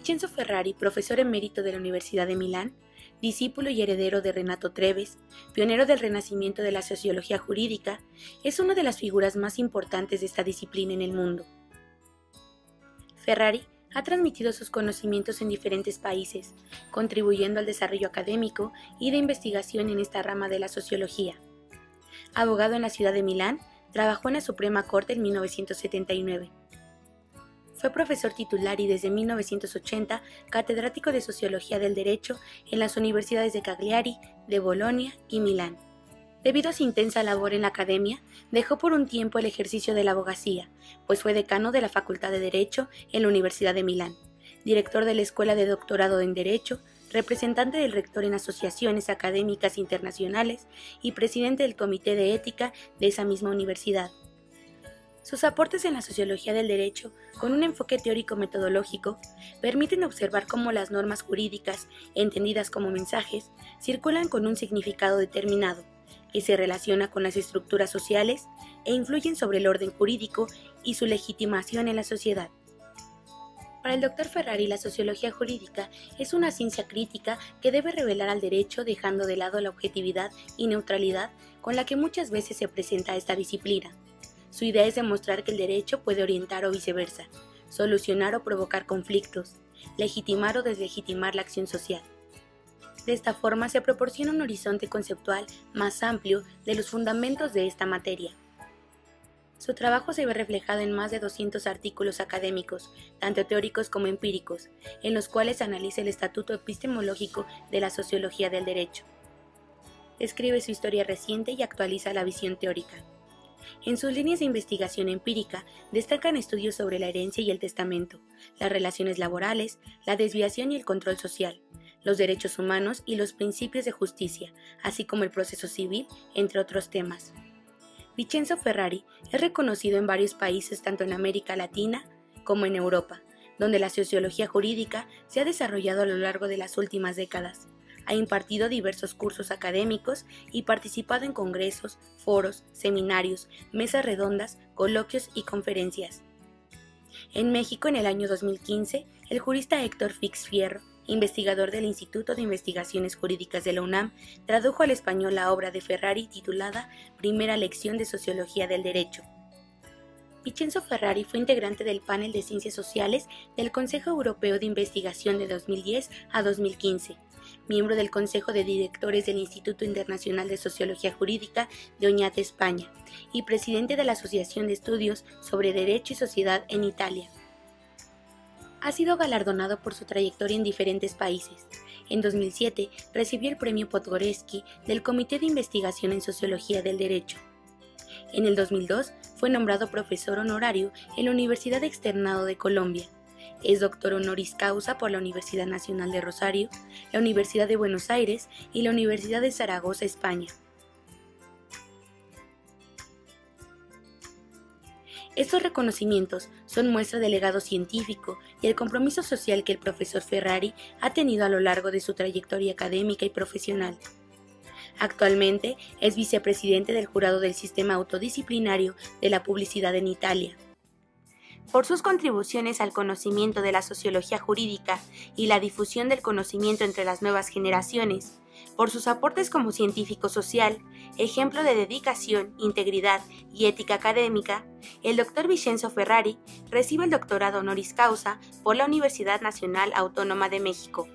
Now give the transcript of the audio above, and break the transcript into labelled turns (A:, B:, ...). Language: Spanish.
A: Vincenzo Ferrari, profesor emérito de la Universidad de Milán, discípulo y heredero de Renato Treves, pionero del renacimiento de la sociología jurídica, es una de las figuras más importantes de esta disciplina en el mundo. Ferrari ha transmitido sus conocimientos en diferentes países, contribuyendo al desarrollo académico y de investigación en esta rama de la sociología. Abogado en la ciudad de Milán, trabajó en la Suprema Corte en 1979 fue profesor titular y desde 1980 catedrático de Sociología del Derecho en las universidades de Cagliari, de Bolonia y Milán. Debido a su intensa labor en la academia, dejó por un tiempo el ejercicio de la abogacía, pues fue decano de la Facultad de Derecho en la Universidad de Milán, director de la Escuela de Doctorado en Derecho, representante del rector en asociaciones académicas internacionales y presidente del Comité de Ética de esa misma universidad. Sus aportes en la sociología del derecho, con un enfoque teórico-metodológico, permiten observar cómo las normas jurídicas, entendidas como mensajes, circulan con un significado determinado, que se relaciona con las estructuras sociales e influyen sobre el orden jurídico y su legitimación en la sociedad. Para el doctor Ferrari, la sociología jurídica es una ciencia crítica que debe revelar al derecho dejando de lado la objetividad y neutralidad con la que muchas veces se presenta esta disciplina. Su idea es demostrar que el derecho puede orientar o viceversa, solucionar o provocar conflictos, legitimar o deslegitimar la acción social. De esta forma se proporciona un horizonte conceptual más amplio de los fundamentos de esta materia. Su trabajo se ve reflejado en más de 200 artículos académicos, tanto teóricos como empíricos, en los cuales analiza el estatuto epistemológico de la sociología del derecho. Escribe su historia reciente y actualiza la visión teórica. En sus líneas de investigación empírica destacan estudios sobre la herencia y el testamento, las relaciones laborales, la desviación y el control social, los derechos humanos y los principios de justicia, así como el proceso civil, entre otros temas. Vincenzo Ferrari es reconocido en varios países tanto en América Latina como en Europa, donde la sociología jurídica se ha desarrollado a lo largo de las últimas décadas ha impartido diversos cursos académicos y participado en congresos, foros, seminarios, mesas redondas, coloquios y conferencias. En México, en el año 2015, el jurista Héctor Fix Fierro, investigador del Instituto de Investigaciones Jurídicas de la UNAM, tradujo al español la obra de Ferrari titulada Primera Lección de Sociología del Derecho. Vincenzo Ferrari fue integrante del panel de Ciencias Sociales del Consejo Europeo de Investigación de 2010 a 2015 miembro del Consejo de Directores del Instituto Internacional de Sociología Jurídica de Oñate, España, y presidente de la Asociación de Estudios sobre Derecho y Sociedad en Italia. Ha sido galardonado por su trayectoria en diferentes países. En 2007 recibió el premio Podgorski del Comité de Investigación en Sociología del Derecho. En el 2002 fue nombrado profesor honorario en la Universidad Externado de Colombia es doctor honoris causa por la Universidad Nacional de Rosario, la Universidad de Buenos Aires y la Universidad de Zaragoza, España. Estos reconocimientos son muestra del legado científico y el compromiso social que el profesor Ferrari ha tenido a lo largo de su trayectoria académica y profesional. Actualmente es vicepresidente del jurado del Sistema Autodisciplinario de la Publicidad en Italia por sus contribuciones al conocimiento de la sociología jurídica y la difusión del conocimiento entre las nuevas generaciones, por sus aportes como científico social, ejemplo de dedicación, integridad y ética académica, el doctor Vincenzo Ferrari recibe el doctorado honoris causa por la Universidad Nacional Autónoma de México.